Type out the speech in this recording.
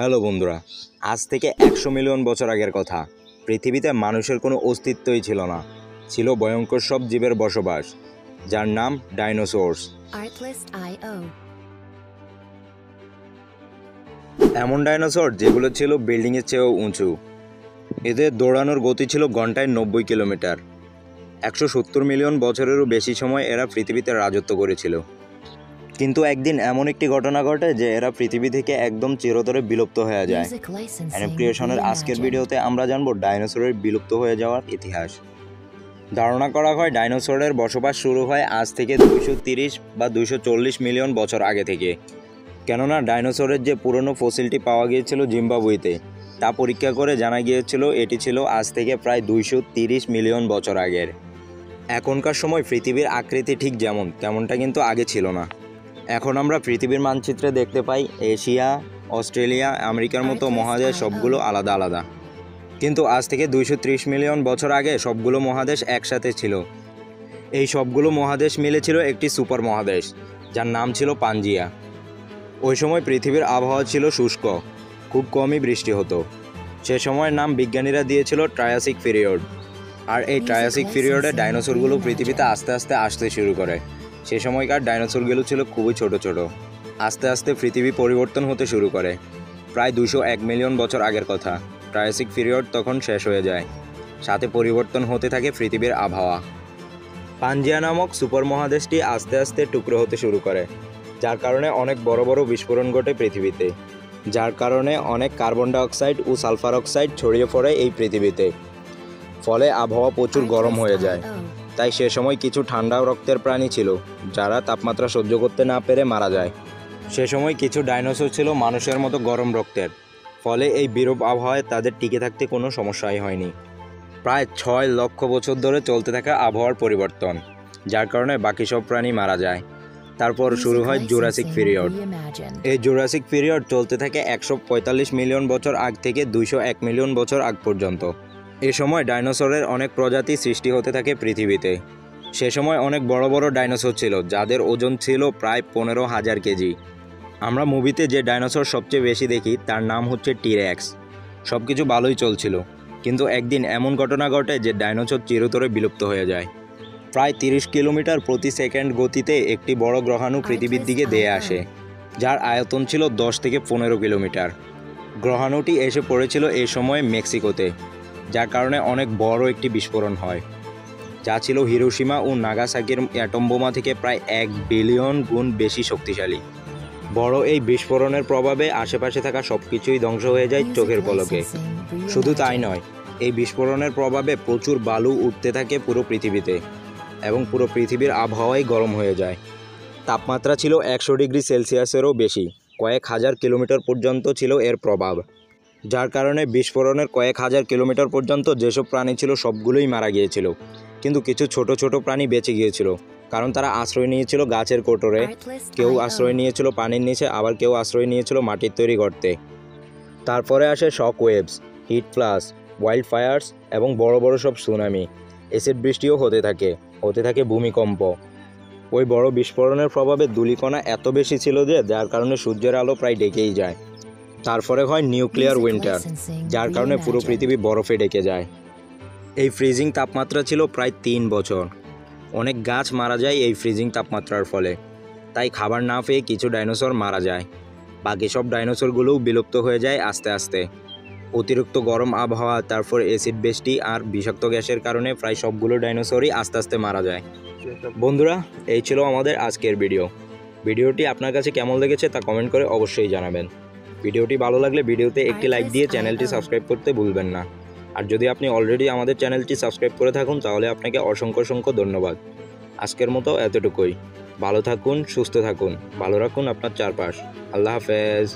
Hello বন্ধুরা আজ থেকে একশো মিলিয়ন বছর আগের কথা। পৃথিবীতে মানুষের কোনো অস্তিত্বই ছিল না। ছিল ভয়ঙ্কর সব জীবের বসবাস যার নাম ডাইনোসরস. এমন ডাইনোসর যেগুলো ছিল বিল্ডিংয়ের চেয়েও উঁচু। এদের দৌড়ানোর গতি ছিল ঘন্টায় নব্বই কিলোমিটার। একশো সত্তর মিলিয়ন বছরেরও বেশি সময় এরা পৃথিবীতে রাজত্ব করেছিল। কিন্তু একদিন এমন একটি ঘটনা ঘটে যে এরা পৃথিবী থেকে একদম চিরতরে বিলুপ্ত হয়ে যায়। অ্যানিপ্রিয়েশনের আজকের ভিডিওতে আমরা জানব ডাইনোসরের বিলুপ্ত হয়ে যাওয়ার ইতিহাস। ধারণা করা হয় ডাইনোসরের বসবাস শুরু হয় আজ থেকে দুইশো তিরিশ বা দুইশো চল্লিশ মিলিয়ন বছর আগে থেকে। কেননা ডাইনোসরের যে পুরনো ফসিলটি পাওয়া গিয়েছিল জিম্বাবুইতে তা পরীক্ষা করে জানা গিয়েছিল এটি ছিল আজ থেকে প্রায় দুইশো তিরিশ মিলিয়ন বছর আগের। এখনকার সময় পৃথিবীর আকৃতি ঠিক যেমন তেমনটা কিন্তু আগে ছিল না। এখন আমরা পৃথিবীর মানচিত্রে দেখতে পাই এশিয়া অস্ট্রেলিয়া আমেরিকার মতো মহাদেশ সবগুলো আলাদা আলাদা। কিন্তু আজ থেকে দুইশো ত্রিশ মিলিয়ন বছর আগে সবগুলো মহাদেশ একসাথে ছিল। এই সবগুলো মহাদেশ মিলেছিল একটি সুপার মহাদেশ যার নাম ছিল পাঞ্জিয়া ওই সময় পৃথিবীর আবহাওয়া ছিল শুষ্ক খুব কমই বৃষ্টি হতো। সে সময়ের নাম বিজ্ঞানীরা দিয়েছিল ট্রায়াসিক পিরিয়ড। আর এই ট্রায়াসিক পিরিয়ডে ডাইনোসরগুলো পৃথিবীতে আস্তে আস্তে আসতে শুরু করে। সে সময়কার ডাইনোসরগুলো ছিল খুবই ছোট ছোট। আস্তে আস্তে পৃথিবী পরিবর্তন হতে শুরু করে। প্রায় দুশো এক মিলিয়ন বছর আগের কথা। ট্রায়াসিক পিরিয়ড তখন শেষ হয়ে যায়। সাথে পরিবর্তন হতে থাকে পৃথিবীর আবহাওয়া। পাঞ্জিয়া নামক সুপার মহাদেশটি আস্তে আস্তে টুকরো হতে শুরু করে, যার কারণে অনেক বড় বড় বিস্ফোরণ ঘটে পৃথিবীতে, যার কারণে অনেক কার্বন ডাইঅক্সাইড ও সালফার অক্সাইড ছড়িয়ে পড়ে এই পৃথিবীতে। ফলে আবহাওয়া প্রচুর গরম হয়ে যায়. তাই সে সময় কিছু ঠান্ডা রক্তের প্রাণী ছিল যারা তাপমাত্রা সহ্য করতে না পেরে মারা যায়। সে সময় কিছু ডাইনোসর ছিল মানুষের মতো গরম রক্তের ফলে এই বিরূপ আবহাওয়ায় তাদের টিকে থাকতে কোনো সমস্যাই হয়নি। প্রায় ছয় লক্ষ বছর ধরে চলতে থাকা আবহাওয়ার পরিবর্তন যার কারণে বাকি সব প্রাণী মারা যায়। তারপর শুরু হয় জুরাসিক পিরিয়ড এই জুরাসিক পিরিয়ড চলতে থাকে একশো পঁয়তাল্লিশ মিলিয়ন বছর আগ থেকে দুইশো এক মিলিয়ন বছর আগ পর্যন্ত। এ সময় ডাইনোসরের অনেক প্রজাতি সৃষ্টি হতে থাকে পৃথিবীতে। সে সময় অনেক বড় বড় ডাইনোসর ছিল, যাদের ওজন ছিল প্রায় পনেরো হাজার কেজি। আমরা মুভিতে যে ডাইনোসর সবচেয়ে বেশি দেখি, তার নাম হচ্ছে টিরেক্স। সব কিছু ভালোই চলছিল, কিন্তু একদিন এমন ঘটনা ঘটে যে ডাইনোসর চিরতরে বিলুপ্ত হয়ে যায়। প্রায় তিরিশ কিলোমিটার প্রতি সেকেন্ড গতিতে একটি বড় গ্রহাণু পৃথিবীর দিকে দেয়ে আসে, যার আয়তন ছিল দশ থেকে পনেরো কিলোমিটার। গ্রহাণুটি এসে পড়েছিল এই সময় মেক্সিকোতে। যার কারণে অনেক বড় একটি বিস্ফোরণ হয়, যা ছিল হিরোসীমা ও নাগাসাকির অ্যাটম বোমা থেকে প্রায় এক বিলিয়ন গুণ বেশি শক্তিশালী। বড় এই বিস্ফোরণের প্রভাবে আশেপাশে থাকা সব কিছুই ধ্বংস হয়ে যায় চোখের পলকে। শুধু তাই নয়, এই বিস্ফোরণের প্রভাবে প্রচুর বালু উঠতে থাকে পুরো পৃথিবীতে এবং পুরো পৃথিবীর আবহাওয়াই গরম হয়ে যায়। তাপমাত্রা ছিল একশো ডিগ্রি সেলসিয়াসেরও বেশি, কয়েক হাজার কিলোমিটার পর্যন্ত ছিল এর প্রভাব। যার কারণে বিস্ফোরণের কয়েক হাজার কিলোমিটার পর্যন্ত যেসব প্রাণী ছিল সবগুলোই মারা গিয়েছিল। কিন্তু কিছু ছোট ছোট প্রাণী বেঁচে গিয়েছিল। কারণ তারা আশ্রয় নিয়েছিল গাছের কোটরে। কেউ আশ্রয় নিয়েছিল পানির নিচে, আবার কেউ আশ্রয় নিয়েছিল মাটির তৈরি গর্তে। তারপরে আসে shock waves heat flash wild fires এবং বড় বড় সব সুনামি এসিড বৃষ্টিও হতে থাকে। হতে থাকে ভূমিকম্প। ওই বড় বিস্ফোরণের প্রভাবে ধূলিকণা এত বেশি ছিল যে, যার কারণে সূর্যের আলো প্রায় ডেকেই যায়। তারপরে হয় নিউক্লিয়ার উইন্টার যার কারণে পুরো পৃথিবী বরফে ডেকে যায়। এই ফ্রিজিং তাপমাত্রা ছিল প্রায় তিন বছর। অনেক গাছ মারা যায় এই ফ্রিজিং তাপমাত্রার ফলে। তাই খাবার না পেয়ে কিছু ডাইনোসর মারা যায়। বাকি সব ডাইনোসরগুলোও বিলুপ্ত হয়ে যায় আস্তে আস্তে। অতিরিক্ত গরম আবহাওয়া তারপর অ্যাসিড বৃষ্টি আর বিষাক্ত গ্যাসের কারণে প্রায় সবগুলো ডাইনোসরই আস্তে আস্তে মারা যায়। বন্ধুরা এই ছিল আমাদের আজকের ভিডিও ভিডিওটি আপনার কাছে কেমন লেগেছে তা কমেন্ট করে অবশ্যই জানাবেন। ভিডিওটি ভালো লাগলে ভিডিওতে একটি লাইক দিয়ে চ্যানেলটি সাবস্ক্রাইব করতে ভুলবেন না। আর যদি আপনি অলরেডি আমাদের চ্যানেলটি সাবস্ক্রাইব করে থাকুন তাহলে আপনাকে অসংখ্য অসংখ্য ধন্যবাদ। আজকের মতো এতটুকুই। ভালো থাকুন সুস্থ থাকুন ভালো রাখুন আপনার চারপাশ। আল্লাহ হাফেজ।